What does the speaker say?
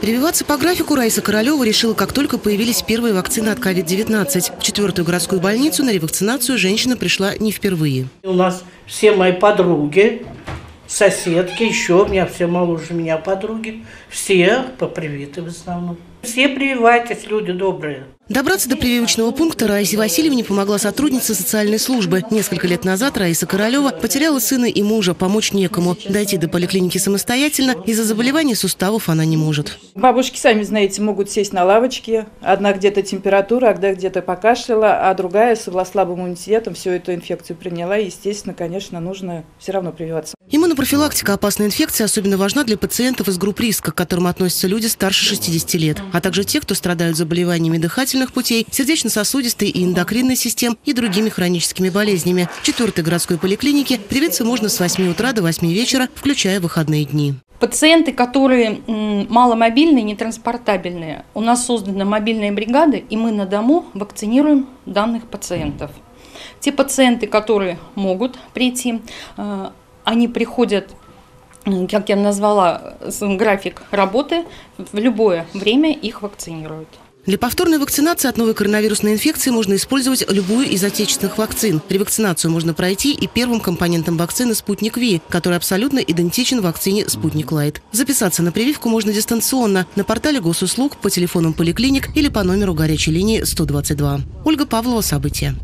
Прививаться по графику Раиса Королева решила, как только появились первые вакцины от COVID-19. В четвертую городскую больницу на ревакцинацию женщина пришла не впервые. У нас все мои подруги, соседки, еще у меня все моложе меня подруги, все попривиты в основном. Все прививайтесь, люди добрые. Добраться до прививочного пункта Раисе Васильевне помогла сотрудница социальной службы. Несколько лет назад Раиса Королева потеряла сына и мужа, помочь некому. Дойти до поликлиники самостоятельно из-за заболеваний суставов она не может. Бабушки, сами знаете, могут сесть на лавочке. Одна где-то температура, а где-то покашляла, а другая с слабым иммунитетом всю эту инфекцию приняла. И, естественно, конечно, нужно все равно прививаться. Иммунопрофилактика опасной инфекции особенно важна для пациентов из групп риска, к которым относятся люди старше 60 лет, а также те, кто страдают заболеваниями дыхательных путей, сердечно-сосудистой и эндокринной систем и другими хроническими болезнями. В четвертой городской поликлинике привиться можно с 8 утра до 8 вечера, включая выходные дни. Пациенты, которые маломобильные, нетранспортабельные, у нас созданы мобильные бригады, и мы на дому вакцинируем данных пациентов. Те пациенты, которые могут прийти, э, они приходят как я назвала, график работы, в любое время их вакцинируют. Для повторной вакцинации от новой коронавирусной инфекции можно использовать любую из отечественных вакцин. Ревакцинацию можно пройти и первым компонентом вакцины «Спутник Ви», который абсолютно идентичен вакцине «Спутник Лайт». Записаться на прививку можно дистанционно на портале госуслуг, по телефонам поликлиник или по номеру горячей линии 122. Ольга Павлова, События.